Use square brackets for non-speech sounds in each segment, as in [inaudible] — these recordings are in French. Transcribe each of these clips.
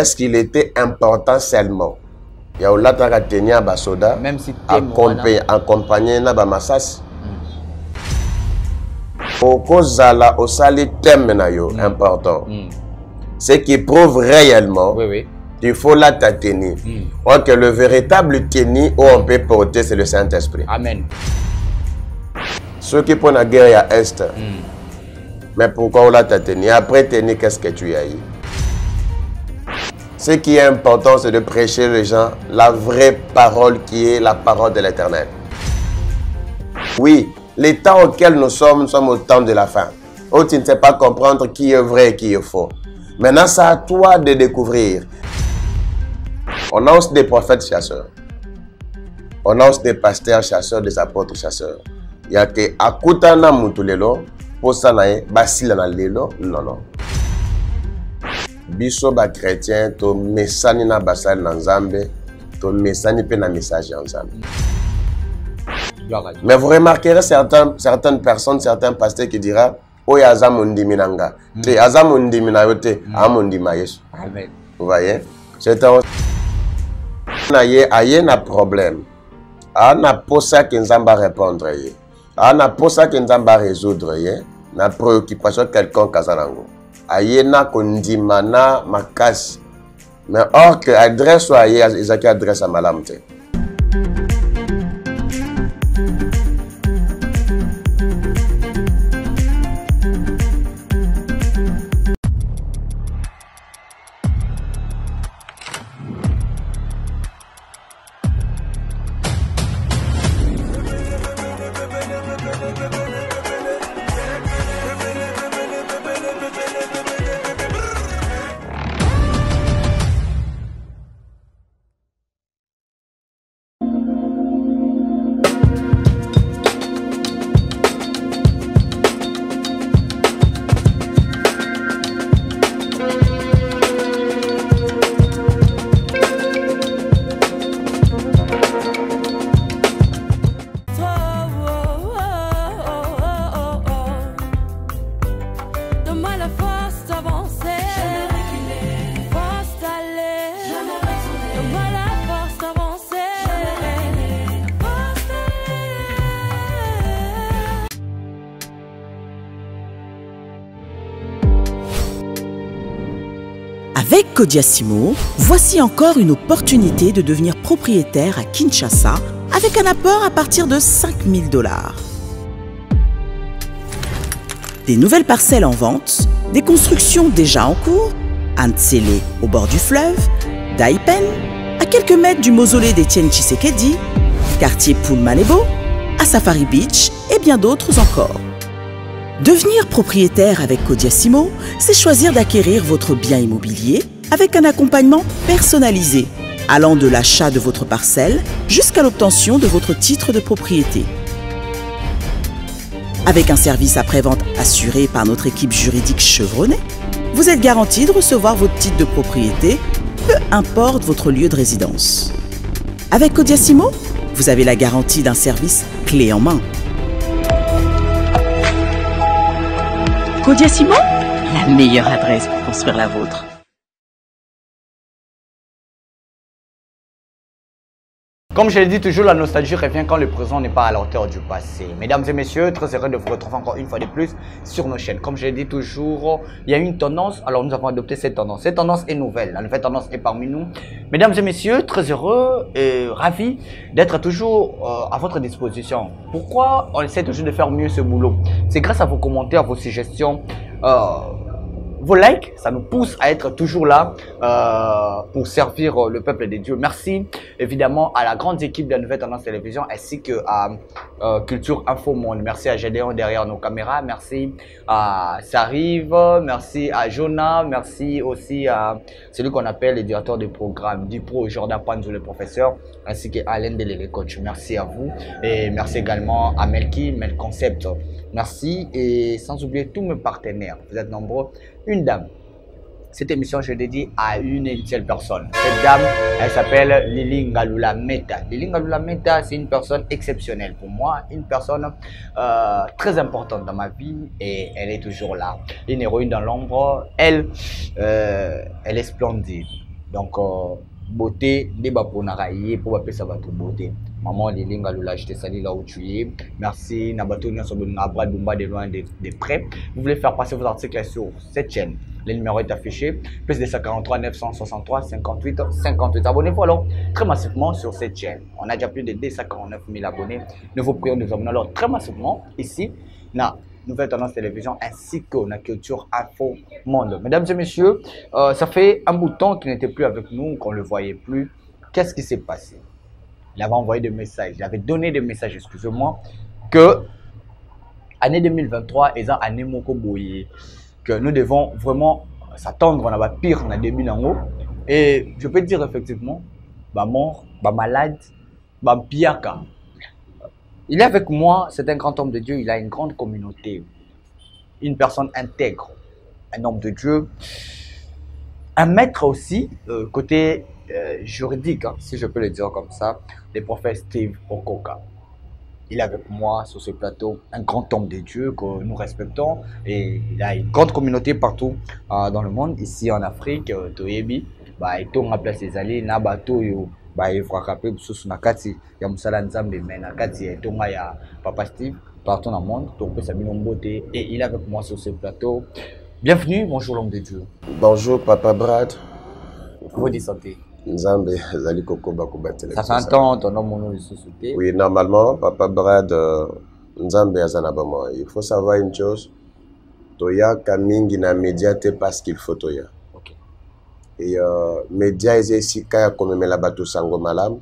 est-ce qu'il était important seulement? Ya olataka teni ya basoda. Accompagné na bamasasi okozala osali teme na yo important. Mm. ce qui prouve réellement Oui, oui. il faut lata teni Mm. or que le véritable teni où on peut porter c'est le Saint-Esprit. Amen. soki mpo na guerre ya est. Mm. mais pourquoi olata teni après teni qu'est-ce que tu as eu? Ce qui est important c'est de prêcher les gens la vraie parole qui est la parole de l'éternel. Oui les temps auxquels nous sommes nous sommes au temps de la fin. Où tu ne sais pas comprendre qui est vrai et qui est faux. Maintenant c'est à toi de découvrir. On a aussi des prophètes chasseurs. On a aussi des pasteurs chasseurs des apôtres chasseurs. Ya ke akutana mutu lelo posa na ye basila na lelo nono biso bakretien tomesani na basali na nzambe tomesani mpe na message ya nzambe. Mais vous remarquerez certains, certaines personnes certains pasteurs qui dira oyo aza mondimi na nga. Te aza mondimi na yo te aa mondimi ya yesu. Amen. Vous voyez? C'est un... na ye aye na problème. Aa na posa ke nzambe arépondre ye. Aa na posa ke nzambe arésoudre ye. Na préoccupation quelconque aza nango aye na kondima na makasi. Mais or que adresse oyo aye ezalaki adresse ya malamu te Codiasimo, voici encore une opportunité de devenir propriétaire à Kinshasa avec un apport à partir de 5000 dollars. Des nouvelles parcelles en vente, des constructions déjà en cours, Antsele au bord du fleuve, Daipen, à quelques mètres du mausolée d'Étienne Tshisekedi, quartier Pullmanebo, à Safari Beach et bien d'autres encore. Devenir propriétaire avec Codiasimo, c'est choisir d'acquérir votre bien immobilier avec un accompagnement personnalisé, allant de l'achat de votre parcelle jusqu'à l'obtention de votre titre de propriété. Avec un service après-vente assuré par notre équipe juridique chevronnée, vous êtes garanti de recevoir votre titre de propriété, peu importe votre lieu de résidence. Avec Codiasimo, vous avez la garantie d'un service clé en main. Codiasimo, la meilleure adresse pour construire la vôtre. Comme je l'ai dit toujours, la nostalgie revient quand le présent n'est pas à la hauteur du passé. Mesdames et messieurs, très heureux de vous retrouver encore une fois de plus sur nos chaînes. Comme je l'ai dit toujours, il y a une tendance, alors nous avons adopté cette tendance. Cette tendance est nouvelle, la nouvelle tendance est parmi nous. Mesdames et messieurs, très heureux et ravis d'être toujours euh, à votre disposition. Pourquoi on essaie toujours de faire mieux ce boulot? C'est grâce à vos commentaires, vos suggestions. euh, vos likes, ça nous pousse à être toujours là euh, pour servir le peuple de Dieu. Merci évidemment à la grande équipe de la Nouvelle Tendance Télévision ainsi que à euh, Culture Info Monde. Merci à Gédéon derrière nos caméras. Merci à Sarive. Merci à Jonah. Merci aussi à celui qu'on appelle le directeur du programme, Dipro Jordan Panzo, le professeur, ainsi qu'à Alain Delele, coach. Merci à vous. Et merci également à Melky, Mel Concept. Merci et sans oublier tous mes partenaires. Vous êtes nombreux. Une dame Cette émission, je dédie à une seule personne. Cette dame, elle s'appelle Lili Ngalula Meta. Lili Ngalula Meta, c'est une personne exceptionnelle pour moi, une personne euh, très importante dans ma vie et elle est toujours là. Une héroïne dans l'ombre, elle, euh, elle est splendide. Donc, euh, beauté, débat pour Naraïe, pour appeler ça votre beauté. Maman Lili Ngalula, je te salue là où tu es. Merci, Nabato Nabra Dumba de loin de, de près. Vous voulez faire passer vos articles sur cette chaîne. Le numéro est affiché. Plus de 143 963 58 58. Abonnez-vous alors très massivement sur cette chaîne. On a déjà plus de 249 000 abonnés. Nous vous prions de nous abonner alors très massivement ici. Na Nouvelle Tendance Télévision ainsi que la Culture Info Monde. Mesdames et messieurs, euh, ça fait un bout de temps qu'il n'était plus avec nous, qu'on ne le voyait plus. Qu'est-ce qui s'est passé? Il avait envoyé des messages, il avait donné des messages, excusez-moi, que année 2023 est année moko boye que nous devons vraiment s'attendre à la pire dans début d'année. Et je peux dire effectivement, bah mort, bah malade, bah piaka. Il est avec moi, c'est un grand homme de Dieu, il a une grande communauté, une personne intègre, un homme de Dieu, un maître aussi, euh, côté euh, juridique, hein, si je peux le dire comme ça, le prophète Steve Okoka. Il est avec moi sur ce plateau, un grand homme de Dieu que nous respectons et il a une grande communauté partout euh, dans le monde, ici en Afrique, euh, Toyebi, bah, et tout place ezali na bato oyo baevwaka mpe mosusu na kati ya mosala ya nzambe me na kati ya etonga ya papa steve partout dans le monde. Tokopesa bino mbote et il est avec moi sur ce plateau. Bienvenue bonjour l'homme de dieu. Bonjour, Papa Brad. vous dites santé Nzambe, Zali Kokoba lisusu te Oui, normalement, Papa Brad, euh, Nzambe Azana Bama. Il faut savoir une chose. Toya Kamingi na média te parce qu'il faut Toya. Ok. Et euh, média eza esika ya komemela bato sango malamu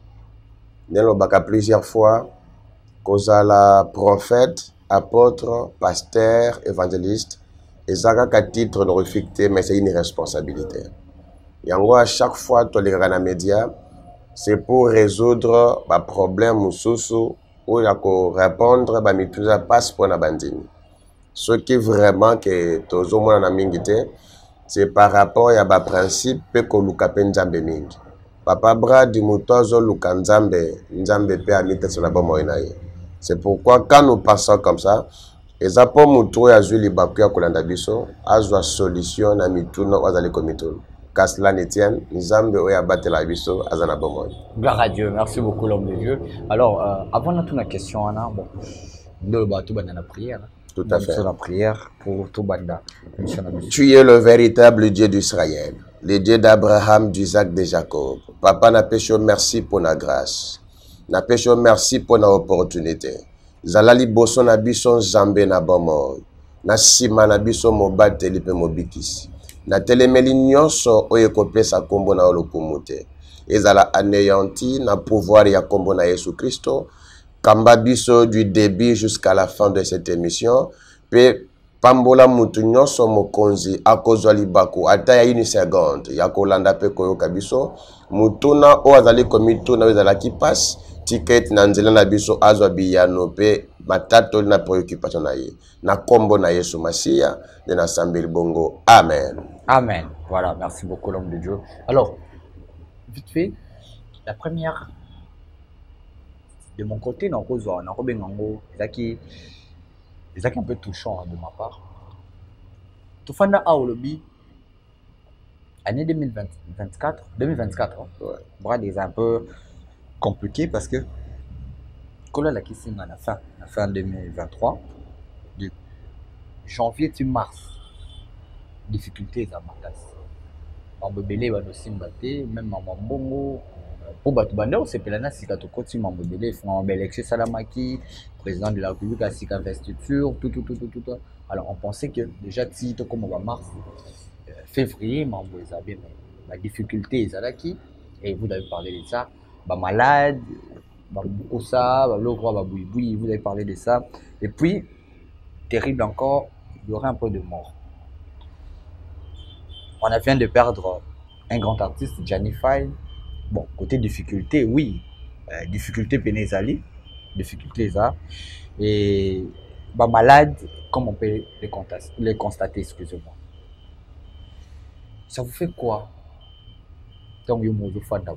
nelobaka plusieurs fois kozala prophète apôtre pasteur évangéliste eza kaka titre honorifique te mais c'est une responsabilité yango à chaque fois tolekaka na média c'est pour résoudre baproblème mosusu oyo ya korépondre bamitu eza mpasi mpona bandimi soki vraiment ke tozomonana mingi te c'est par rapport ya baprincipe mpe koluka mpe mingi papa bradi moto azoluka nzambe nzambe mpe amitesa na bomoi na ye c'est pourquoi quand nous pensons comme ça eza mpo motu oyo azwi libaku ya kolanda biso azwa solution na mituna oyo azali kasi cela ne tienne nzambe oyo abatela biso aza na bomoi gloire à dieu merci beaucoup l'homme de dieu alors euh, avant na tuna question wana bon ndoloba tobanda na prière Tout à fait. la prière pour na biso Tu es le véritable Dieu d'Israël, le Dieu d'Abraham, d'Isaac, de Jacob. Papa, napesho merci pour la grâce. Napesho merci pour la opportunité. Zala liboso na biso nzambe na bomoi. Na nsima na biso mobateli mobikisi. Natelemeli nyonso oyo ekopesa nkombo na yo lokumu te. Ezala anéanti na pouvoir ya nkombo na yesu kristo. Kamba biso du début jusqu'à la fin de cette émission. Mpe pambola mutu nyonso mokonzi akozwa libaku. Ata ya une seconde. Ya kolanda mpe koyoka biso. Mutuna oyo azali komituna oyo ezalaki mpasi tika ete na biso azwa biyano mpe matatoli na préoccupation na ye na nkombo na yesu masiya nde nasambeli bongo amen Amen. Voilà, merci beaucoup l'homme de Dieu. Alors, vite fait, la première, de mon côté, dans Rosa, dans Robin Nango, Zaki, Zaki un peu touchant hein, de ma part. Tufanda Aolobi, année 2024, 2024, hein, Ouais. Brad est un peu compliqué parce que, quand la question à la fin, à la fin 2023, de janvier to mars, difficulté eza makasi mambo ebele banosimba te meme mambo ya mbongo mpo bato bande kosepela na sika tokoti mambo ebele fama baélection esalamaki président de la république investiture tout. alors on pensait que déjà ti tokóma bamars euh, février bien mais badifficulté ezalaki et vous avez parlé de ça bamalade babukosa baloko oyo babouiboui vous avez parlé de ça et puis terrible encore il y aurait un peu de mort on a vient de perdre un grand artiste, Gianni Fine. Bon, côté difficulté, oui. Euh, difficulté Pénézali. Difficulté ça. Et bah, malade, comme on peut les constater, excusez-moi. ça vous fait quoi? Ntango yo mozofanda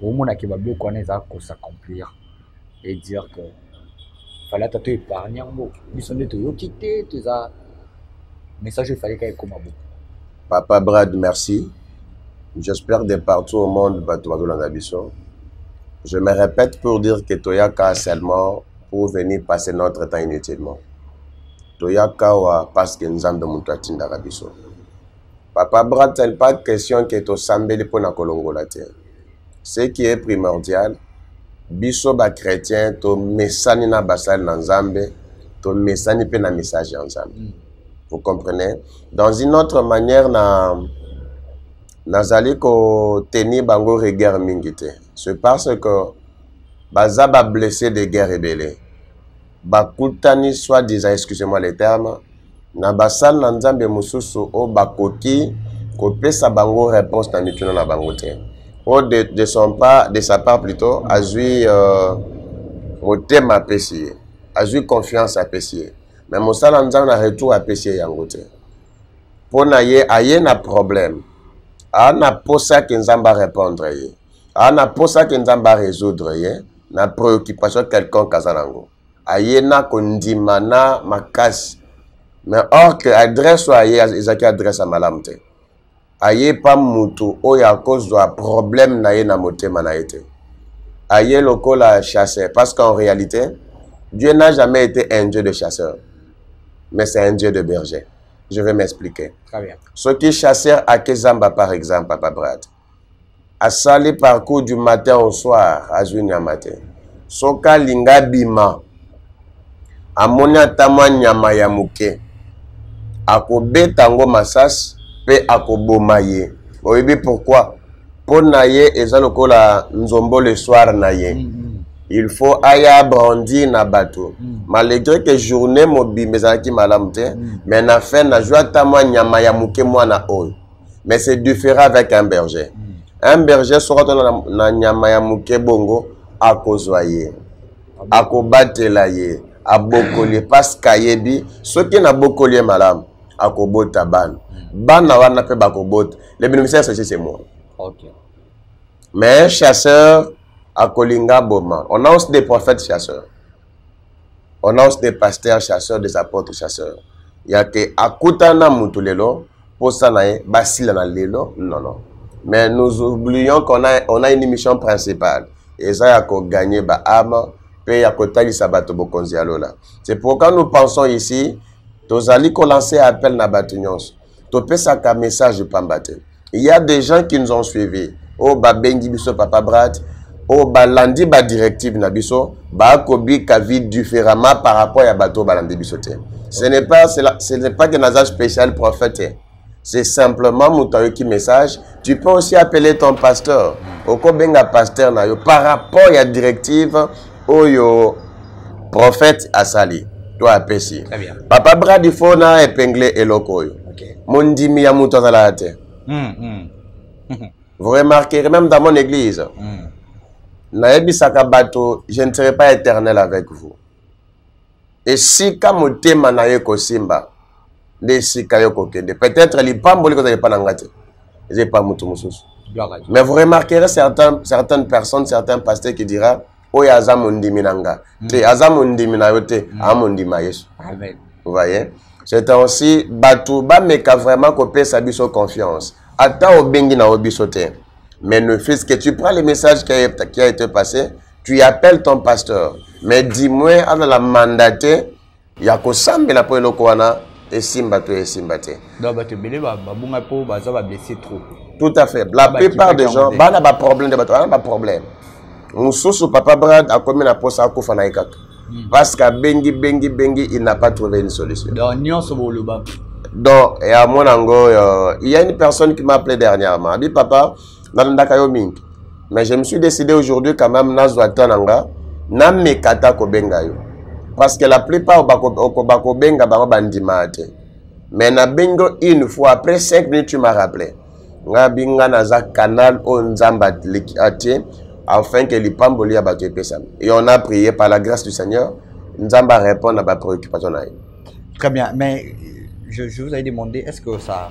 bo omonaki babiloko wana eza kosaccomplir et dire que fallait ata to épargne yango biso nde toyoki te toza message oyo efali kaka ekóma bo Papa Brad, merci. J'espère de partout au monde, bato bazolanda biso. Je me répète pour dire que Toyaka seulement pour venir passer notre temps inutilement. Toyaka wa parce que nous avons mutu atindaka biso. Papa Brad, ce n'est pas question que tosambeli mpona kolongola te. Ce qui est primordial, biso bakchrétien tomesani na basali na nzambe tomesani mpe na message ya nzambe. Vous comprenez? Dans une autre manière na nazali kotenir bango regard mingi te. C'est parce que baza bablessé de guerre ebele. Bakutani soit disant excusez-moi le terme na basali na nzambe mosusu oyo bakoki kopesa bango réponse na mituna na bango te oyo de, de, son part, de sa part plutôt azwi euh, motema apesi ye azwi confiance apesi ye me mosala nzambe na retour apesi ye yango te mpo na ye na problème. Aa na posa ke nzambe arépondre ye aa na posa ke nzambe arésoudre ye na préoccupation quelconque aza nango aye na kondima na makasi mais or que adresse oyo aye ezalaki adresse ya malamu te aye pa mutu oyo akozwa problème na ye na motema na ye te. Aye lokola chasseur. Parce qu'en réalité dieu n'a jamais été un dieu de chasseur. Mais c'est un dieu de berger. Je vais m'expliquer. Très bien. Soki chasseur akezamba par exemple papa brad asali parcours du matin au soir azwi nyama te soki alinga bima. Amoni ata mwa nyama ya moke akobeta yango masasi mpe akoboma ye. Oyebi pourquoi? Mpo na ye eza lokola nzombo le soir na ye. Il faut aya abrandir na bato. Malgré que journée mobimba ezalaki malamu te mais na fin nazwi ata mwa nyama ya moke mwana oyo mais c'est différent avec un berger. Un berger soki atona na, nyama ya moke bongo akozwa ye. Akobatela ye. Abokoli ye parceke ayebi soki nabokoli ye malamu akobota bana. Bana wana mpe bakobota. Le bénéficiaire ceci c'est moi. Ok. Mais chasseur akolinga boma. On a aussi des prophètes chasseurs. On a aussi des pasteurs chasseurs des apôtres chasseurs. Ya ke akutana na mutu lelo posa na ye basila na lelo. Non non. Mais nous oublions qu'on a, on a une mission principale. Eza ya koganye baame mpe ya kotalisa bato bokonzi ya lola. C'est pourquoi nous pensons ici tozali kolancer appel na bato nyonso. Topesaka message pamba te il y a des gens qui nous ont suivis. Oyo babengi biso papa brad oyo balandi badirective na biso. Bakobika vie différemment par rapport ya bato oyo balandi biso te. Ce n'est pas, pas que naza spécial prophète te. c'est simplement moto ayoki message. Tu peux aussi appeler ton pasteur. Okobenga pasteur na yo. Par rapport ya directive oyo prophète asali to apesi papa brad ifo na épingle eloko oyo. Ok. Mondimi ya moto azalaka te Mm, mm, [laughs] vous remarquerez même dans mon église. Mm. nayebisaka bato je ne serai pas éternel avec vous. Esika motema na yo ekosimba nde esika yo kokende peut-être lipamboli kozala epa na nga te eza epa motu mosusu mais vous remarquerez certains, certaines personnes certains pasteurs qui dira oyo aza mondimi na nga te aza mondimi na yo te yesu voyez? C'est aussi bato bameka vraiment kopesa biso confiance. Ata obengi na te. Mais ne fils que tu prends le message qui a, qui a été passé, tu appelles ton pasteur. Mais dis-moi ana la mandaté ya kosambela po eloko wana esimba to esimba te. donc bato ebele ba- babunga mpo baza bablesse trop Tout à fait. La plupart des gens, bana ba problème de bato, bana. Mosusu papa Brad akomi na posa akufa na ye kaka. Parce que bengi bengi bengi il n'a pas trouvé une solution. donc nyonso boloba Donc, et à mon ango, euh, il y a une personne qui m'a appelé dernièrement. Dit, papa, nalandaka yo mingi. Mais je me suis décidé aujourd'hui quand même, nazwa tananga, na mekata kobenga yo. Parce que la plupart bako oko- bako benga bango bandima te. Mais na bengo une fois, après 5 minutes, tu m'as rappelé. Nga binga naza canal o nzamba atie, afin que lipamboli ya bato epesami. Et on a prié par la grâce du Seigneur, nzamba répond à ma préoccupation na ye. Très bien, mais je, je vous avais demandé, est-ce que ça,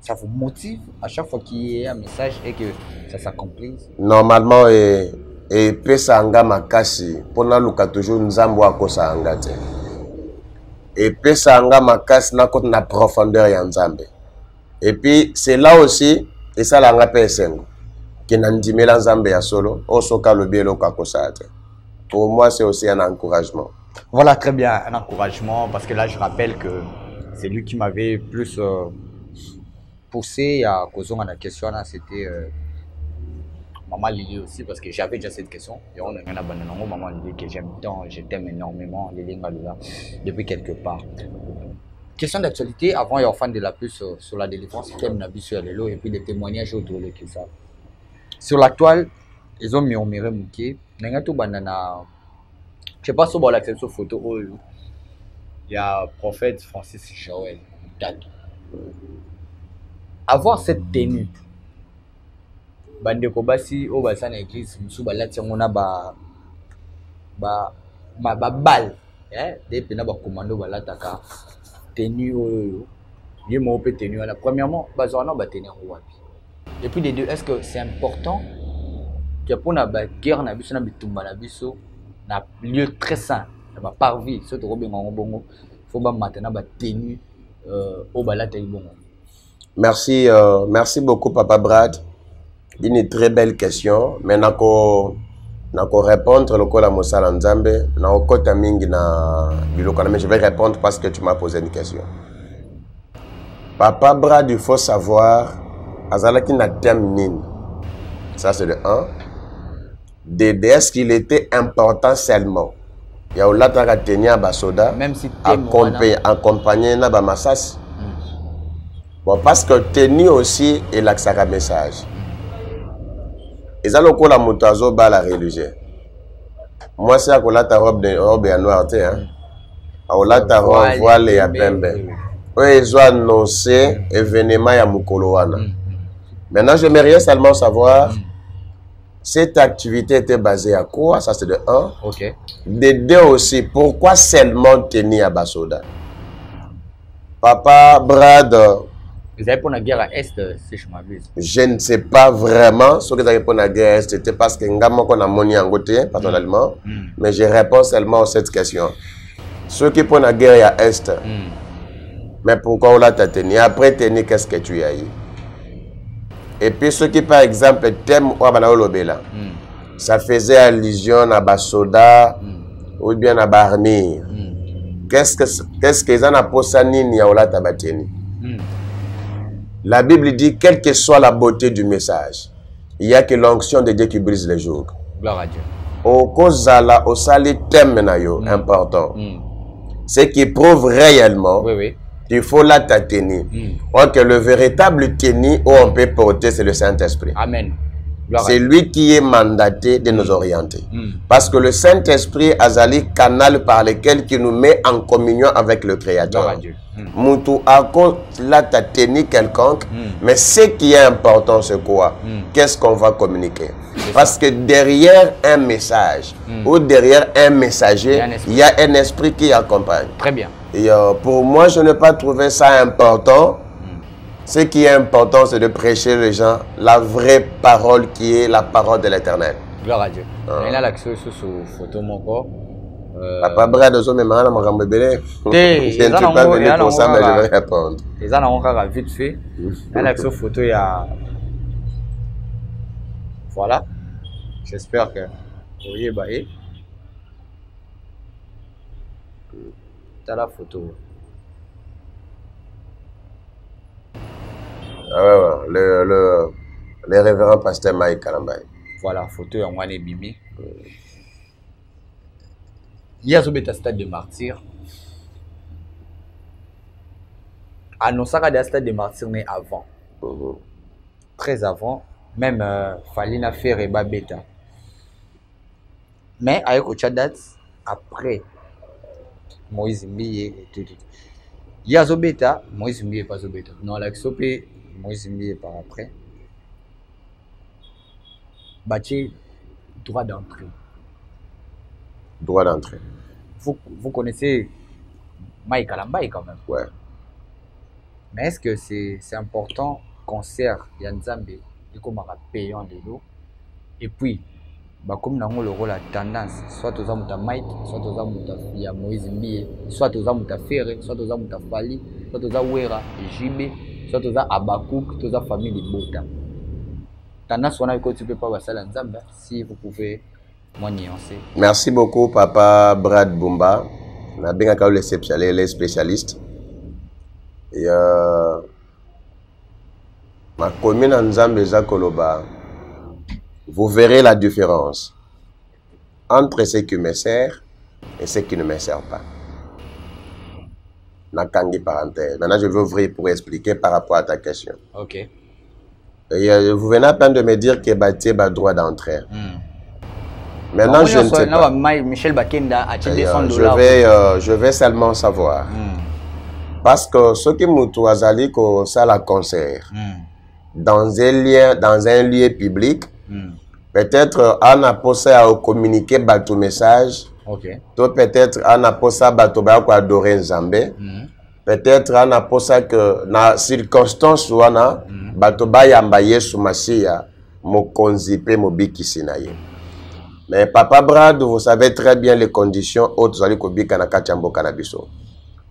ça vous motive à chaque fois qu'il y ait un message et que ça s'accomplisse? Normalement e- epesa nga makasi. Mpo naluka toujours nzambe oyo akosaka nga te epesa nga makasi nakota na profondeur ya nzambe. Epuis c'est là aussi esalaka nga mpe esengo ke nandimela nzambe ya solo oyo soki alobi eloko pour moi c'est aussi un encouragement Voilà, très bien, un encouragement, parce que là, je rappelle que c'est lui qui m'avait plus euh, poussé à causer la question, là, c'était euh, Maman Lily aussi, parce que j'avais déjà cette question. Et on a un abandonnement, Maman Lily, que j'aime tant, je t'aime énormément, Lily Ngaloula, depuis quelque part. Question d'actualité, avant, un fan de la plus euh, sur la délivrance, qui aime Nabi sur et puis des témoignages autour de ça. Sur la toile, ils ont murmuré Mouké, Nenga tout banana. Je sais pas si vous avez cette photo. oh, Il y a prophète Francis Joël Dado. Avoir cette tenue, bandeko basi oyo baza na église mosusu balati yango na ba ba ba, ba balle eh? de mpena bakomando balataka tenue oyo ye moko mpe tenue wana premièrement bazwaka na batenu yango wapi et puis les deux est ce que c'est important ke mpona baguerre na biso na bitumba na biso na lieu très saint na baparvis so tokobenga yango bongo fo bamata na batenu euh, oyo balataki bongo. Merci euh, merci beaucoup papa brad. Une très belle question. Mais nako nako répondre lokola mosala nzambe nakokɔta mingi na biloko na mais je vais répondre parce que tu m'as posé une question. Papa brad il faut savoir azalaki na thème nini? Ça c'est de 1 de de est ce qu'il était important seulement. Ya olataka teni ya basoda même si thème wana accompagné accompagné na bamasasi bon parce que teni aussi elakisaka message. Eza lokola moto azobala religieux. Mwasi akolata robe ya noir te hein? akolata ro- Voile ya pembe, oyo ezo annonce événement ya mokolo wana maintenant j'aimerais seulement savoir cette activité était basée à quoi? Ça c'est de 1 ok. De deux aussi pourquoi seulement tenir à basoda? Papa brad ezali mpona guerre ya est si je m'abuse. je ne sais pas vraiment soki ezalaki mpona guerre est. Te parce que nga moko namoni yango te personnellement. Mm. mais je réponds seulement à cette question. Soki mpona guerre ya est Mm. mais pourquoi olata teni après teni qu'est ce que tu as eu? Et puis soki par exemple thème oyo bana olobela Mm. ça faisait allusion na basoda Mm. ou bien na baarmire Mm. qu'est-ce que qu'est-ce que eza na posa nini ya olata bateni? Mm. la bible dit quelle que soit la beauté du message il y a que l'onction de dieu qui brise les jours gloire à dieu okozala osali thème na yo important Mm. ce qui prouve réellement oui oui qu'il faut lata teni Mm. or que le véritable teni où on peut porter c'est le saint-esprit amen c'est lui qui est mandaté de nous orienter Mm. Parce que le Saint-Esprit azali canal par lequel qui nous met en communion avec le Créateur. dieu Mm. Moutou ako là tenu quelconque, Mm. mais ce qui est important c'est quoi? Mm. Qu'est-ce qu'on va communiquer? Parce que derrière un message Mm. ou derrière un messager, Il y a un esprit. il y a un esprit qui accompagne. très bien Et euh, pour moi, je n'ai pas trouvé ça important. Ce qui est important, c'est de prêcher les gens la vraie parole qui est la parole de l'éternel. gloire à dieu. Ah. naina lakisa lisusu photo moko euh, Papa Brad ozomema na makambo ebele Te, [laughs] je ne suis pas venu pour ça mais je vais répondre. Eza nango kaka vite fait. [laughs] Nalakisa photo ya voilà. J'espère que oyeba ye tala photo. Ah. Le, le, le révérend pasteur Mike Kalambay. Voilà photo yango wana ebimi ye azobeta stade de martyr. Annonçaka deya stade de martyr ne avant. Mhm. très avant. Même euh, fali na fere babeta mais aye kotya date après moïse mbiye ye azobeta moïse mbiye mpe azobeta non alakiso mpe moïse mbiye par après. Batie droit d'entrée. Droit d'entrée. Vous, vous connaissez Mike Kalambaye quand même. Ouais. Mais est ce que c'est c'est important concert ya nzambe ekomaka payant lelo et puis bakomi nango lokola tendance. Soit toza moto ya mike soit toza moto ya moïse mbie. Soit toza moto ya fere soit toza moto ya fali soit toza wera jibe soit toza abakuk toza famille libota. Tendance wana ekoti mpe mpa basala nzambe si vous pouvez moi nuancer. Merci beaucoup, papa Brad Bumba. nabengaka yo les spécial- les spécialistes et euh, makomi na nzambe eza koloba vous verrez la différence entre ce qui me sert et ce qui ne me sert pas. Nakangi parenthèse. Maintenant je vais ouvrir pour expliquer par rapport à ta question. Ok. Et, euh, vous venez à peine de me dire que batie ba droit d'entrée. Maintenant je ne sais pas. michel bakenda 200 euh, je vais, euh, je vais seulement savoir. Mm, parce que soki moto azali kosala concert. Mm, dans un lieu, dans un lieu public mm. peut-être ana posa ya communiquer bato message. Ok. To peut-être ana posa bato baya koadore nzambe Mm, peut-être ana posa que na circonstance wana bato bayamba yesu masiya mokonzi mpe mobikisi na ye mais papa brad vous savez très bien les conditions oyo tozali kobika na kati ya mboka na biso.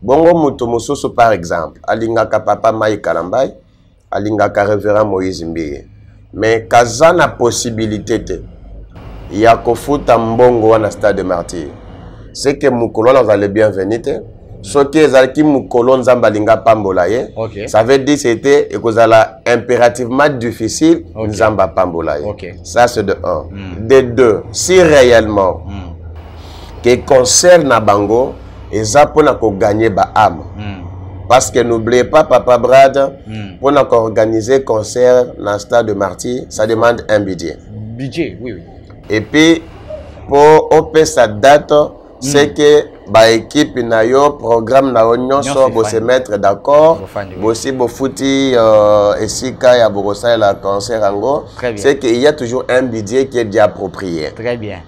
Bongo moto mosusu par exemple alingaka papa mai kalambai alingaka révérend moïse mbiye mais kaza na possibilité te. Ya kofuta mbongo wana stade martyr. C'est que mokolo wana azali bienvenu te. Soki ezalaki mokolo nzambe alingi apambola ye. Ok. ça veut dire c'était ekozala impérativement difficile Ok. nzambe apambola ye. Ok. ça c'est de un. De deux si réellement mm, ke concert na bango eza mpona koganye baame mm, parce que n'oubliez pas papa brad mm. mpona koorganiser concert na stade de martyr ça demande un budget budget oui oui et puis mpo opesa date c'est que baekipe na yo programme na efani. bose mettre d'accord Bofandi, oui. bosi bofuti euh, esika ya bokosalela concert yango Très bien. c'est qu'il y a toujours un budget qui est approprié très bien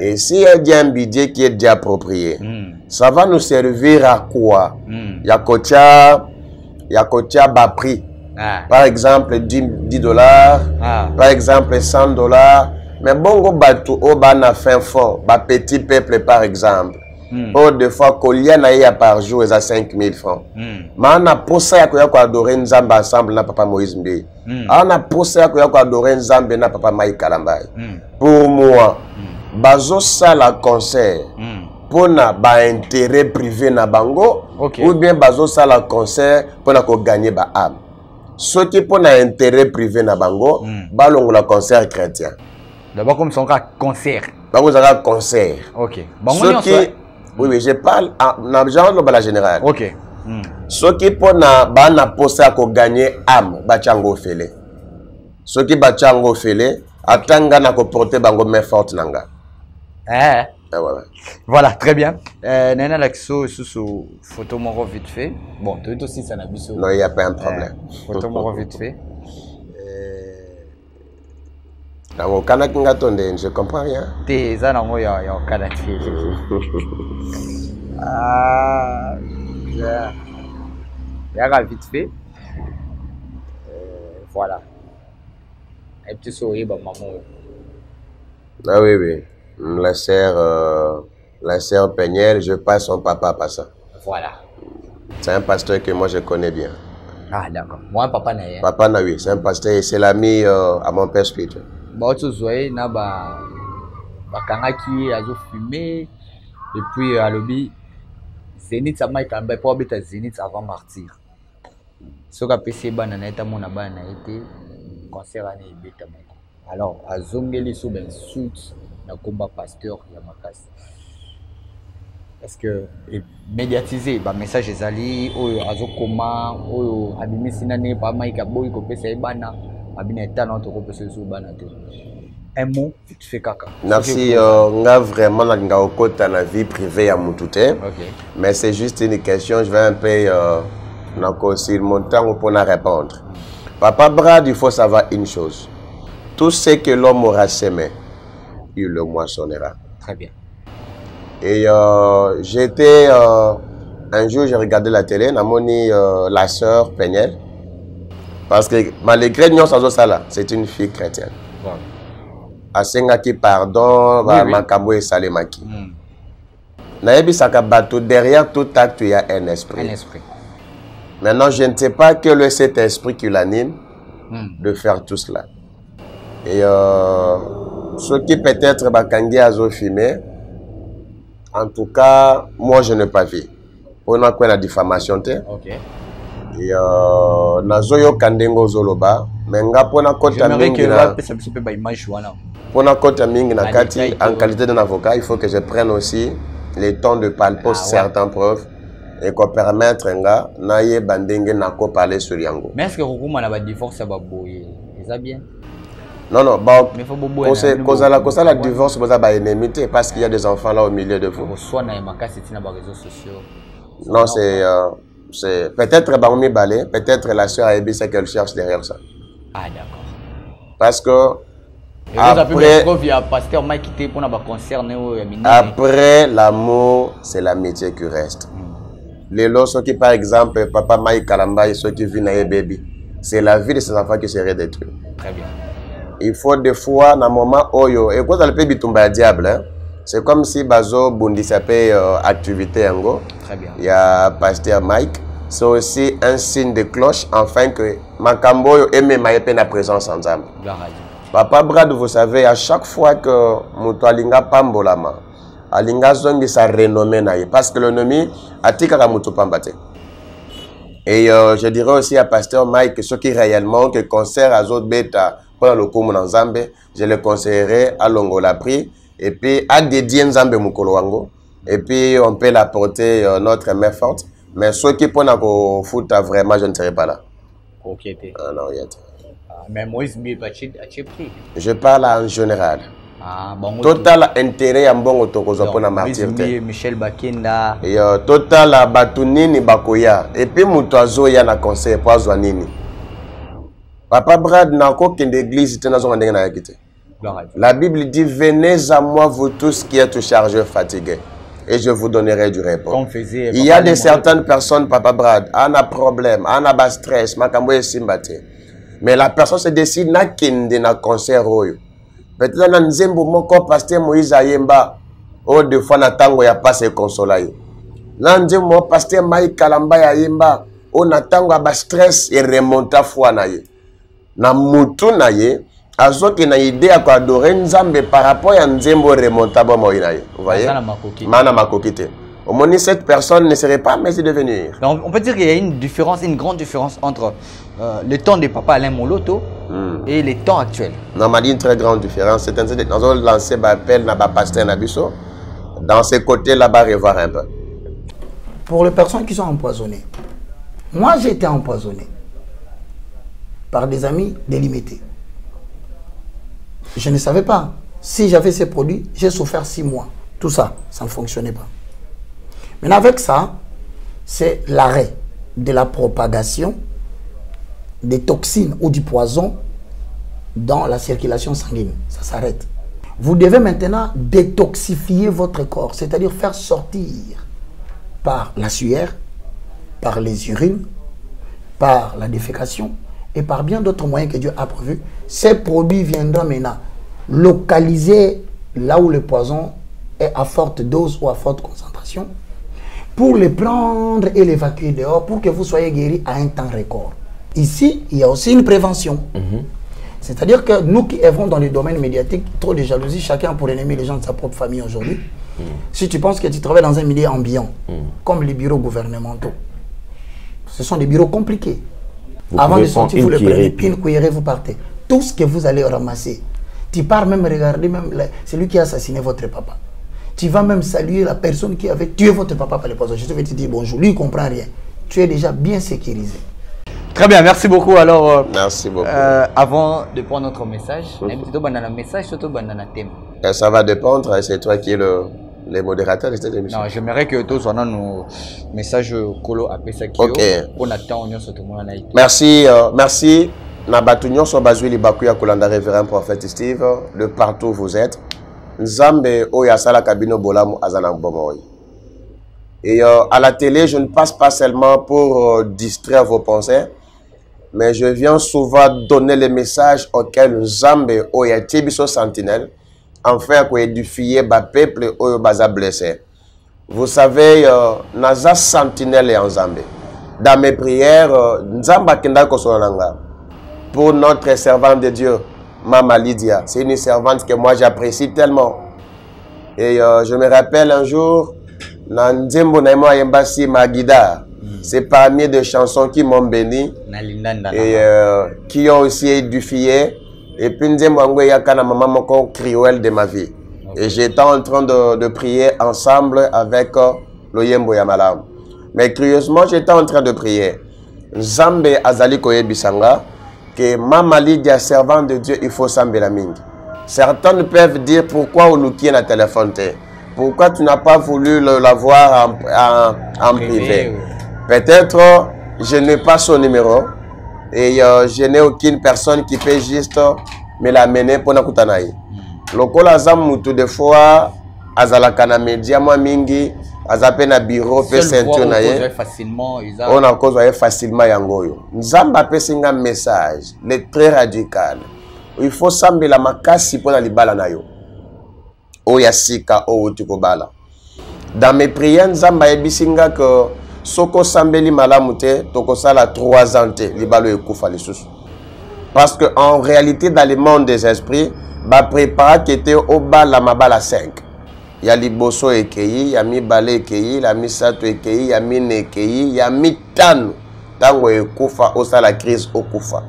et s'il y a un budget qui est déjà approprié mm, ça va nous servir à quoi? Mm. ya kotia ya kotia baprix Ah, par exemple 10, 10 dollars. Ah, par exemple 100 dollars. Mais bato oyo bana fin fort. Bapetit peuple par exemple. Mm, oyo des fois kolia na par jour eza 5000 francs. Mm, maa na posa ya koya koadore nzambe ensemble na papa moïse mbei Mm. aa na posa ya koya koadore nzambe na papa mai kalambai mm, pour moi bazosala concert mm. mpona baintérêt privé na bango Ok. ou bien bazosala concert mpona koganye baame soki mpona intérêt privé na bango Mm. balongola concert chrétien. D'abord comme son cas concert. Bakozala concert. Ok. Bango nyonso soki oui, oui, je parle na genre lobala général ok. Mm. soki mpona baa na posa ya koganye ame batya yango ofele. Soki batya yango ofele ata nga na koporte bango main forte na nga eh. Ah, voilà. voilà très bien. Euh, nayena lakiso lisusu photo moko vite fait. Bon toyei tosisa na biso non il y a pas un problème. Eh, photo moko vite fait. Donc okanaki nga to nde je comprends rien. Te eza nango ya ya okada te Ah, ya- vite fait. Euh, voilà. Ayebi te so oyeba mama oyo ah oui oui la sœur euh, la sœur Peignel je passe son papa par ça. Voilà. C'est un pasteur que moi je connais bien. Ah d'accord. Mwa papa na ye papa na oui c'est un pasteur et c'est l'ami euh, à mon père spirituel. Bauti ozwa ye na ba bakangaki ye azofume et puis euh, alobi zénith amai kamba mpo abeta zénith avant martyr. Apesi ye bana na ye tamona bana na ye te concert wana ebeta moko. Alors azongeli so bainsulte na komba pasteur ya makasi parce que e- médiatise bamessage ezali oyo azokoma oyo abimisi na ndenge pa maika boyi kopesa ye bana abi na etana oyo tokopesa ye so bana te. Un mot vite fait kaka merci euh, nga vraiment nalinga kokota na vie privée ya mutu te. Ok. Mais c'est juste une question je vais un peu euh, nakosir mon temps pour na répondre. Papa Brad il faut savoir une chose. Tout ce que l'homme aura semé il le moissonnera très bien et euh, j'étais euh, un jour j'ai regardé la télé namoni euh, la sœur Peniel parce que malgré azosala c'est une fille chrétienne asengaki pardon Oui, oui. makambo esalemaki Mm. nayebisaka bato derrière tout acte il y a un esprit Un esprit. maintenant je ne sais pas quel est cet esprit qui l'anime Mm. de faire tout cela et euh, soki peut-être bakangi azofilme en tout cas moi je n'ai pas vu. Mpona kwena diffamation te Ok. Et, euh, nazoyoka ndenge ozoloba me nga mpona kota mingi na mpona kota mingi na Na kati en qualité d'un avocat il faut que je prenne aussi le temps de parler pour Ah, ouais. certaines preuves et kopermettre nga nayeba ndenge nakoparle sur yango. Mais est ce que kokuma na badivorce ya baboye eza bien? Non non ba mais fo boboya kose- kozala kosala divorce boza baennemi te parce qu'il y a des enfants là au milieu de vous. Non c'est euh, c'est peut-être bango mibale peut-être la sœur ayebisa qu'elle cherche derrière ça. Ah d'accord. Parce que après minene Après l'amour, c'est l'amitié qui reste. Lelo, ceux qui, par exemple, papa Mike Kalamba, ceux qui vivent dans les baby, c'est la vie de ces enfants qui serait détruite. très bien Il faut des fois, dans un moment, oyo, le peut bitumba diable, hein? C'est comme si Bazo Bundi s'appelle euh, activité yango. très bien Il y a pasteur Mike. C'est aussi un signe de cloche, afin que Makambo yo aime maïpe na présence à Dieu Papa Brad, vous savez, à chaque fois que moto alinga pambolama, alinga zongi sa renommée na ye, parce que le nomi atikaka moto pambate. Et euh, je dirais aussi à Pasteur Mike que ce qui réellement que concert à Le coup en Zambé, je le conseillerais à Longo la prix et puis à dédier Nzambe Mukolo wango. Et puis on peut l'apporter euh, notre main forte. Mais ceux qui pendant qu'on fout vraiment, je ne serai pas là. ok te Ah, non, yet. Ah, mais moïse pris Je parle en général. Ah, bango total intérêt ya mbongo tokozwa mpona martyr te michel bakenda Et, euh, totala bato nini bakoya epuis moto azoya na conseil mpo azwa nini papa brad église gloire à Dieu. La bible dit venez à moi vous tous qui êtes chargés fatigués et je vous donnerai du repos. Il y a de certaines personnes papa brad ana problème ana bastress makambo esimba te mais la personne se décide nakende na concert oyo. Peut-être na nzembo moko paster moïse ayemba oyo de fois na ntango ya pasi ekonsola ye na nzembo paster mai kalamba ayemba oyo na ntango ya bastress eremonta foi na ye na mutu na ye azokende na ide ya koadore nzambe par rapport ya nzembo remonta bomoi na ye. Mana makoki. Te. Omoni cette personne ne serait pas mesure de venir Donc, on peut dire qu'il y a une différence, une grande différence entre euh, le temps de papa Alain Moloto et les temps actuels. normali une très grande différence. C'est ainsi nazo lancer bappel na bapaster na biso dans ce côté là bas revoir un peu. Pour les personnes qui sont empoisonnées. Moi, j'ai été empoisonné par des amis délimités. Je ne savais pas. Si j'avais ces produits, j'ai souffert six mois. Tout ça, ça ne fonctionnait pas. Maintenant, avec ça, c'est l'arrêt de la propagation des toxines ou du poison dans la circulation sanguine. Ça s'arrête. Vous devez maintenant détoxifier votre corps, c'est-à-dire faire sortir par la sueur, par les urines, par la défécation et par bien d'autres moyens que Dieu a prévus. Ces produits viendront maintenant localiser là où le poison est à forte dose ou à forte concentration pour les prendre et l'évacuer dehors pour que vous soyez guéri à un temps record. Ici, il y a aussi une prévention. C'est-à-dire que nous qui œuvrons dans le domaine médiatique, trop de jalousie, chacun pour ennemi les gens de sa propre famille aujourd'hui. Si tu penses que tu travailles dans un milieu ambiant, comme les bureaux gouvernementaux, ce sont des bureaux compliqués. Vous Avant de sortir, vous le prenez, puis une cuillerée, vous partez. Tout ce que vous allez ramasser, tu pars même regarder même la- celui qui a assassiné votre papa. Tu vas même saluer la personne qui avait tué votre papa par le poison. Je vais te dire bonjour. Lui, il ne comprend rien. Tu es déjà bien sécurisé. Très bien, merci beaucoup. Alors, euh, merci beaucoup euh, avant de prendre notre message, te tobanda na message to tobanda na thème. Ça va dépendre c'est toi qui es le, le modérateur de cette émission Non, j'aimerais que tozwa nano message kolo apesaki Ok. yo mpo na ntango nyonso tomonana ye te. Merci, euh, merci. Na bato nyonso bazwi libaku ya kolanda révérend prophète Steve de partout où vous êtes. Nzambe oyo asalaka bino bolamu aza na bomoi. Et euh, à la télé, je ne passe pas seulement pour euh, distraire vos pensées, mais je viens souvent donner les messages auxquels Zambé Oyati Biso Sentinelle, enfin pour édifier le peuple Oyo Baza blessé. Vous savez, euh, Naza Sentinelle et en Zambé. Dans mes prières, Nzamba Kenda Kosolanga, pour notre servante de Dieu, Mama Lydia. C'est une servante que moi j'apprécie tellement. Et euh, je me rappelle un jour, na Nzembo na Magida. C'est parmi des chansons qui m'ont béni et euh, qui ont aussi édifié. Et puis Yakana Maman Criwell de ma vie. Et j'étais en train de, de prier ensemble avec euh, le Yembo Yamalam. Mais curieusement, j'étais en train de prier. Zambe Azali Koye Bisanga, que Mama Lydia, servante de Dieu, il faut Sambela Mingi. Certains peuvent dire pourquoi Oluki na téléphone? Pourquoi tu n'as pas voulu le- la voir en, en, en Privé? Peut-être euh, je n'ai pas son numéro et euh, je n'ai aucune personne qui peut juste me l'amener pour nakutana ye. lokola aza mutu des fois azalaka na media mwa mingi aza mpe na bureau mpe ceinture na ye. oyo nakozwa ye facilement yango oyo. Nzambe apesi nga message le très radical. Il faut sambela makasi mpo na libala na yo. Oyo ya sika oyo outi kobala. Dans mes prières nzambe ayebisi nga ke soki osambeli malamu te tokosala 3 ans te libala oyo ekufa lisusu. Parce que en réalité dans le monde des esprits bapreparaki ete obala mabala 5 ya liboso ekei ya mibale ekei ya misato ekei ya mine ekei ya mitano. Ntango ekufa osala crise okufa.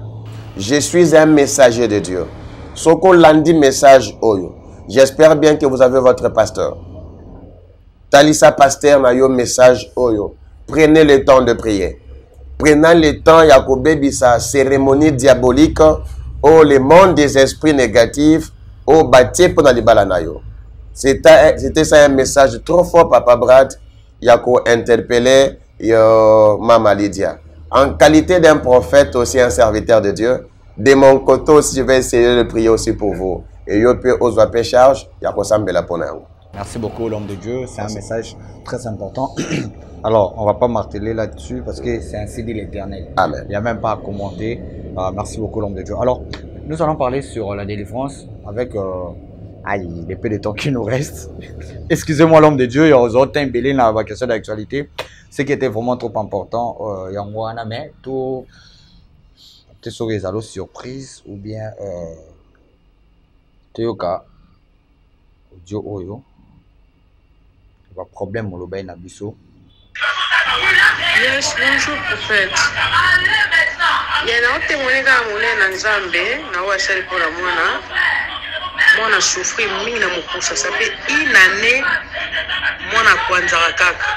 Je suis un messager de dieu. Soki olandi message oyo. J'espère bien que vous avez votre pasteur. Talisa pasteur na yo message oyo prenez le temps de prier. Prenant le temps ya kobebisa cérémonie diabolique. Oyo le monde des esprits négatifs. Oyo batie mpo na libala na yo c'était ça un message trop fort papa brad. Ya kointerpeller yo mama lydia. En qualité d'un prophète aussi un serviteur de dieu de mon côté aussi je vais essayer de prier aussi pour vous. Et yo ozwa mpe charge ya kosambela mpo na yango Merci beaucoup, l'homme de Dieu. C'est un message très important. [clears throat] Alors, on va pas marteler là-dessus parce que c'est ainsi dit l'éternel. Il n'y a même pas à commenter. Euh, merci beaucoup, l'homme de Dieu. Alors, nous allons parler sur la délivrance avec euh, aïe, les peu de temps qui nous reste. [laughs] Excusez-moi, l'homme de Dieu. Il y a aux autres embellés dans la question d'actualité. Ce qui était vraiment trop important. Euh, il y a mais tout. Peut-être sur les allos surprise ou bien. Euh, Toyoka. Audio Oyo. Ba problème molobai na biso. Yes, bonjour prophète. ye naotemone kaka monene na nzambe naoyo asali mpona mwana. Mwana souffrir mingi na mokusa sa mpe inane mwana akwanzaka kaka.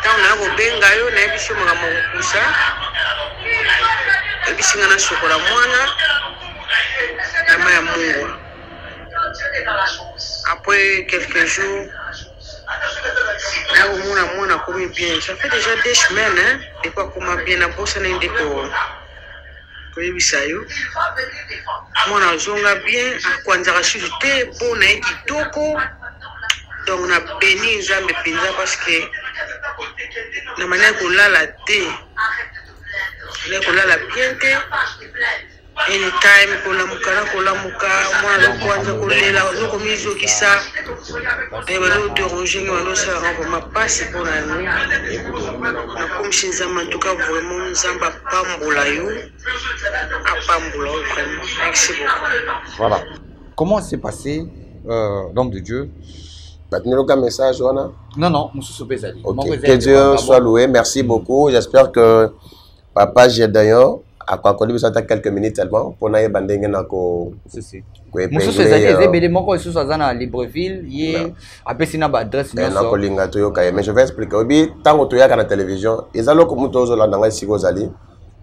Ntango naya kobenga yo nayebisi yo makambo ya kokusa yebisi nga nasokola mwana na ma ya mungwa. Après quelques jours nakomona mwana akomi bien. Ça fait déjà deux semaines hein, depuis akoma bien nabosani nde ko- koyebisa yo. Mwana azonga bien akwanzaka susu te mpo na ye kitoko. Donc na beni nzambe mpenza parce que na manière kolala te na kolala bien te anytime kolamuka na kolamuka mwana azokwanza kolela azokomizokisa bazoderange bazosala vraimen mpasi mpona yango nakomisi nzambe antuka vraiment nzambe apambola yo. Apambola yo vraiment. Merci beaucoup. Voilà. Comment s'est passé euh, l'homme de dieu? Batindeloka message wana non non mosusu mpe ezali Ok, Moko ezali que Dieu soit loué. Merci beaucoup. J'espère que Papa Gédéon a accordé besoin de quelques minutes seulement pour naye bandenge na mosusu ezali eza ebele moko lisusu aza na libreville ye apesi na baadresse na nyonso kolinga toyoka ye mais je vais expliquer. Obi ntango toyaka na télévision eza loko moto ozolanda ngai sika ozali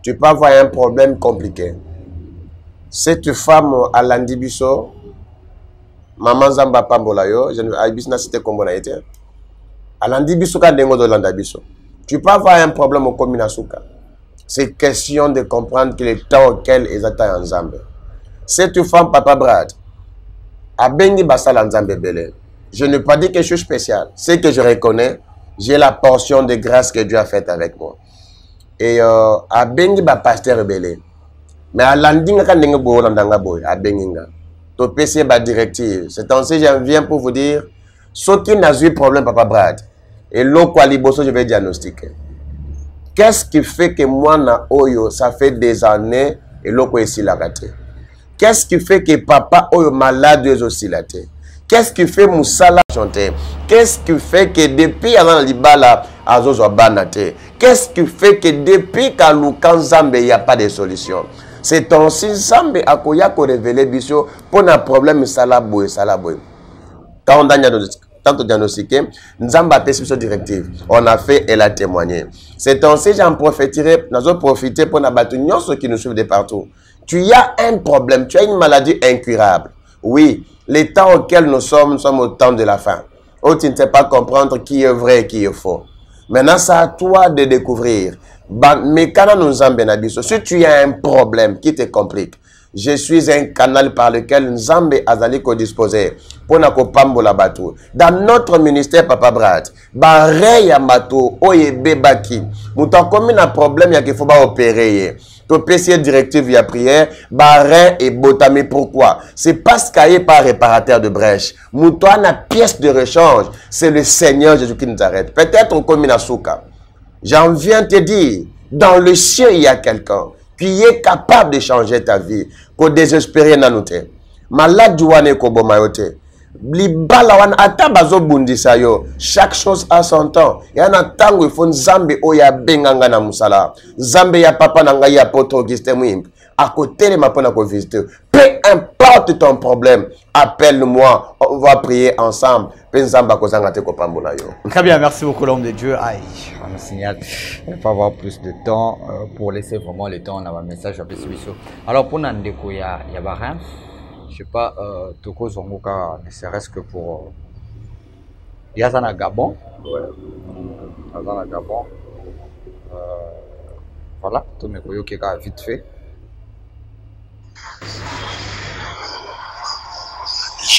tu peux avoir un problème compliqué. Cette femme alandi biso mama nzambe apambola yo je ne- ayebisi na ye te alandi biso ka ndenge ozolanda biso tu peux avoir un problème okomi na suka c'est question de comprendre que le temps auquel eza temps ya nzambe cette femme papa brad abengi basala nzambe ebele je ne pas dire que je suis spécial. C'est que je reconnais, j'ai la portion de grâce que Dieu a faite avec moi. Et euh, abengi ba pasteur rebelle. Mais à landinga kan ndenge bo landanga boy abenginga. To PC ba directive. C'est ainsi je viens pour vous dire ce qui n'a eu problème papa Brad. Et l'eau liboso je vais diagnostiquer. Qu'est-ce qui fait que moi na oyo ça fait des années et la raté. Qu'est-ce qui fait que papa oyo malade est aussi la tête? Qu'est-ce qui fait Moussala chanter Qu'est-ce qui fait que depuis avant Libala, Azozo Banate Qu'est-ce qui fait que depuis Kalukan Zambe, il n'y a pas de solution? C'est ainsi Zambe Akoya ko révélé biso pour un problème Salaboy, Salaboy. Quand on a tant diagnostiqué, Nzamba a payé directive. On a fait, elle a témoigné. C'est ainsi j'en profiterai, nous allons profiter pour nous ceux qui nous suivent de partout. Tu as un problème, tu as une maladie incurable. Oui, les temps auxquels nous sommes, nous sommes au temps de la fin. Oh, tu ne sais pas comprendre qui est vrai et qui est faux. Maintenant, c'est à toi de découvrir. Mais quand nous avons si tu as un problème qui te complique, je suis un canal par lequel Nzambe azali ko disposer pour na kopambola bato. Dans notre ministère Papa Brad, bare ya bato oyebe baki. Muto akomi na problème ya qu'il faut ba opérer. topesi directive ya prière barein ebotami. Pourquoi? C'est parce qu'aye pas réparateur de brèche. Moto ana pièce de rechange. C'est le seigneur jésus qui nous arrête. Peut-être okomi na suka j'en viens te dire dans le ciel il y a quelqu'un qui est capable de changer ta vie kodésespérer nanu te maladi wana ekoboma yo te libala wana ata bazobundisa yo. Chaque chose a son temps. Ya na ntango ifo nzambe oyo abenga ngai na mosala nzambe ya papa na ya poto augustin mwimbi akotelema mpona kovisite peu importe ton problème appelle-moi on va prier ensemble mpe nzambe akozanga te kopambola yo Très bien, merci beaucoup l'homme de Dieu. Aïe, on me signale, il va pas avoir plus de temps euh, pour laisser vraiment le temps, on a un message à Bessibiso. Alors pour Nandeko, il y a, il y a Barin, je sais pas, euh, Toko Zongoka, ne serait-ce que pour... euh, Il y a ça na Gabon, ouais, il y a ça na Gabon. Euh, voilà, tout mes koyo qui est vite fait.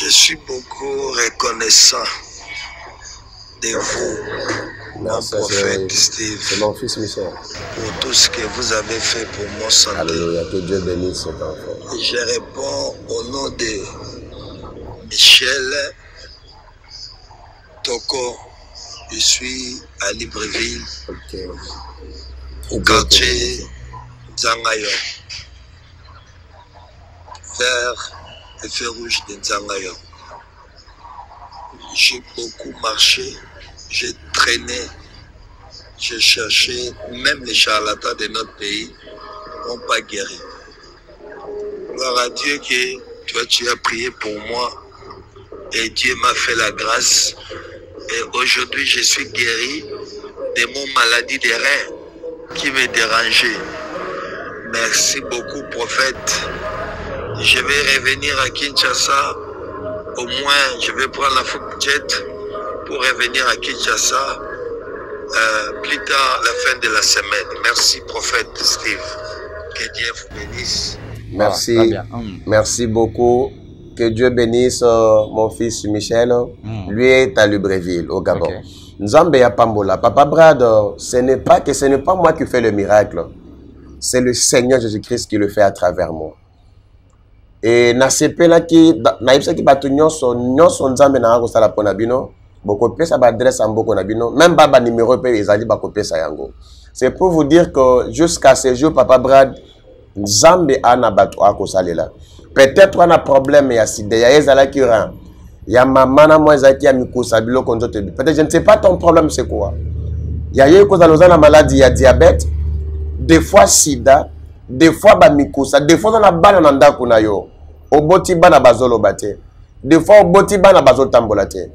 Je suis beaucoup reconnaissant de vous, mon prophète Steve, mon fils Michel. pour tout ce que vous avez fait pour mon santé. Alléluia, que Dieu bénisse cet enfant. Je réponds au nom de Michel Toko. Je suis à Libreville, Ok. au quartier Zangayo, vers le feu rouge de Zangayo. J'ai beaucoup marché, j'ai traîné, j'ai cherché, même les charlatans de notre pays n'ont pas guéri. Gloire à Dieu que toi tu as prié pour moi et Dieu m'a fait la grâce. Et aujourd'hui je suis guéri de mon maladie des reins qui me dérangeait. Merci beaucoup prophète. Je vais revenir à Kinshasa. Au moins je vais prendre la jet pour revenir à Kinshasa euh, plus tard la fin de la semaine. Merci prophète Steve. Que Dieu vous bénisse. Merci. Voilà, bien. Hum. Merci beaucoup. Que Dieu bénisse euh, mon fils Michel. Mm. Lui est à Libreville, au Gabon. Ok. Nzambe ya Pambola. Papa Brad, euh, ce n'est pas que ce n'est pas moi qui fais le miracle. C'est le Seigneur Jésus-Christ qui le fait à travers moi. Et nasepelaki nayebisaki bato nyonso nyonso nzambe nanga kosala mpo na bino bokopesa baadresse ya mboka na bino même ba banimero mpe ezali bakopesa yango. C'est pour vous dire que jusqu'à ce jour papa brad nzambe ana bato akosalela. Peut-être wana problème ya sida ya ye ezalaki rein. Ya mama na mwa ezalaki ya mikusa biloko nzoto. Ebi peut-être je ne sais pas ton problème c'est quoi. Ya ye kozala oza na maladie ya diabète. Des fois sida des fois bamikusa des fois oza na bana na ndako na yo oboti bana bazoloba te. Des fois oboti bana bazotambola te.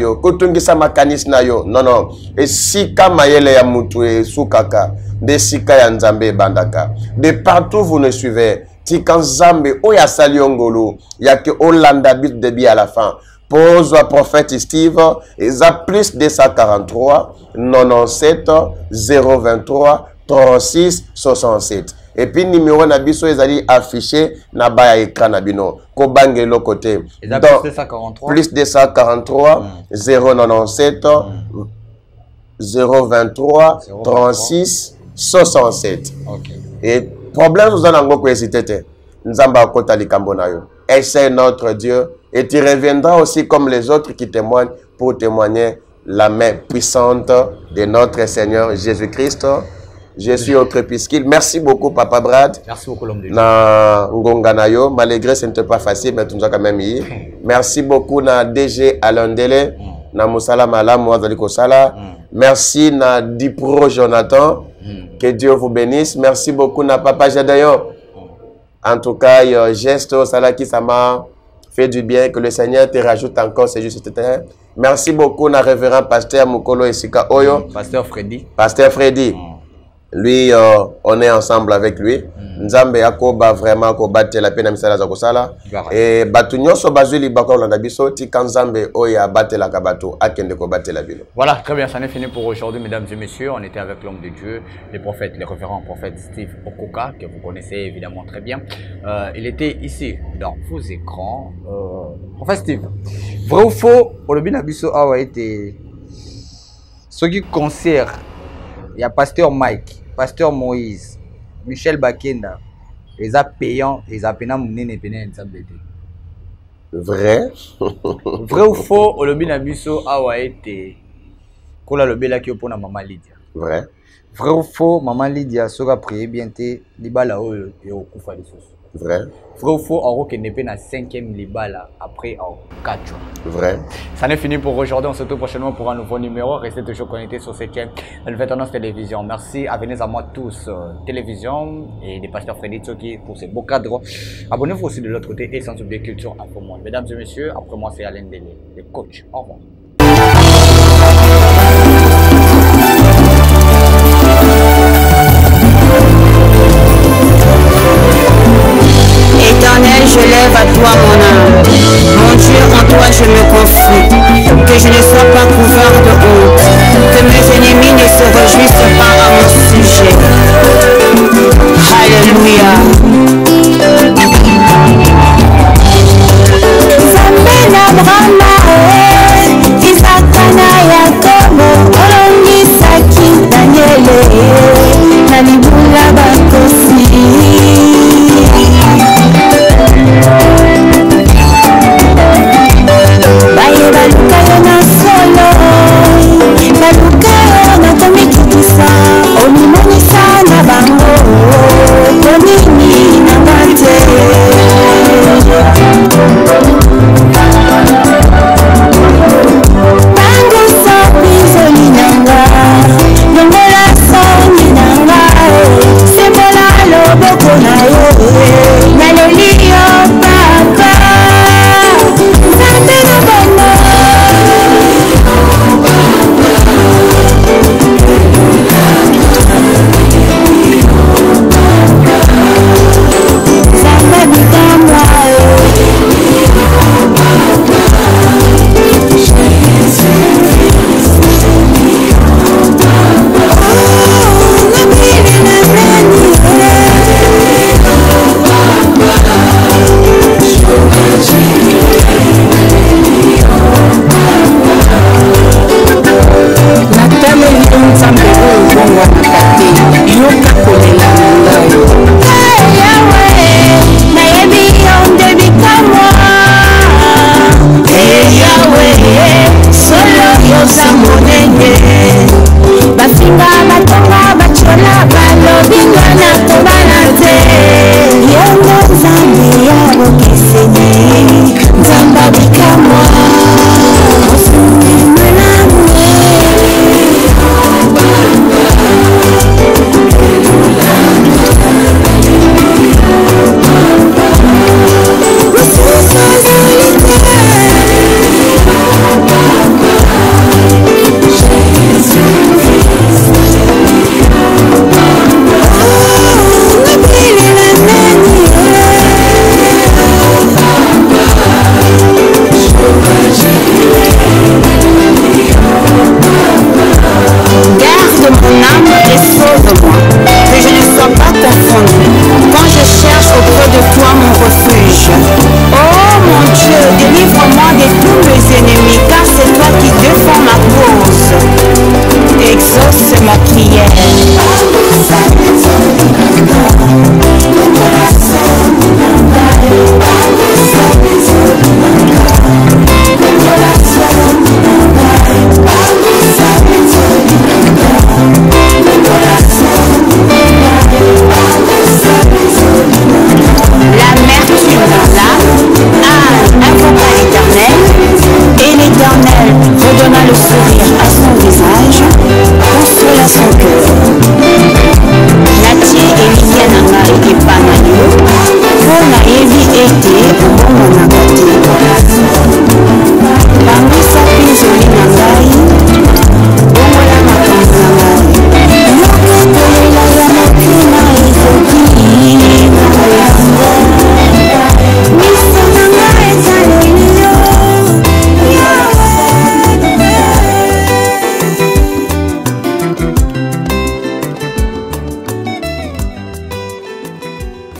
Yo kotungisa makanisi na yo nono esika mayele ya mutu esukaka nde esika ya nzambe ebandaka de partout vous ne suivez. Tika nzambe oyo asali yo ngolu yake olanda biso debi à la fin. Pozwa prophète steve eza plus 243 97 023 36 67 et puis numéro na biso ezali affiché na bas ya écran na bino. Kobanga eloko te plus 243 plus 243 097 023 36 67 ok. Et problème oza nango kohésite te nzambe akota likambo na yo essaie notre dieu? Et tu reviendras aussi comme les autres qui témoignent pour témoigner la main puissante de notre seigneur jésus-christ je suis au crépuscule. Merci beaucoup papa brad. Merci beaucoup l'homme de Dieu. Na ngonga na yo malgré ce n'était pas facile mais tunza quand même yi merci beaucoup na dg alondele na mosala malamu azali kosala. Merci na dipro jonathan. Que dieu vous bénisse. Merci beaucoup na papa jadayo en tout cas geste osalaki ça m'a fait du bien que le seigneur te rajoute encore c'est juste merci beaucoup na révérend pasteur mokolo esika oyo. Pasteur freddy. Pasteur Freddy, lui, euh, on est ensemble avec lui. Nzambe akoba vraiment kobatela pe na misala za kosala. Et batu nyonso bazwi libaka olanda biso tika Nzambe oyo abatelaka bato akende kobatela bino. Voilà, très bien, ça en est fini pour aujourd'hui, mesdames et messieurs. On était avec l'homme de Dieu, le prophète, le révérend prophète Steve Okoka, que vous connaissez évidemment très bien. Euh, il était ici, dans vos écrans. Euh, prophète Steve, vrai ou faux, olobi na biso awa ete soki concert ya pasteur Mike, pasteur Moïse, Michel Bakenda, eza payant, eza pena munene pena ya nzambe te. Vrai? [laughs] vrai ou faux olobi na biso awa ete kola alobelaki yo mpona mama lydia Vrai? vrai ou faux mama lydia soki aprie bien te libala oyo ekokufa lisusu Vrai? ou faux akokende mpe na 5e libala après akokatwa Vrai? Ça n'est fini pour aujourd'hui. On se retrouve prochainement pour un nouveau numéro. Restez toujours connectés sur cette chaîne Nouvelle Tendance Télévision. Merci. Venez à moi tous, euh, télévision et des pasteurs Freddy Tsoki pour ces beaux cadres. Abonnez-vous aussi de l'autre côté et sans oublier Culture Info Monde. Mesdames et messieurs, après moi, c'est Alain Dele, le coach. Au revoir. je lève à toi mon âme. Mon Dieu, en toi je me confie. Que je ne sois pas couvert de honte. Que mes ennemis ne se réjouissent pas à mon sujet. Alléluia. Inside.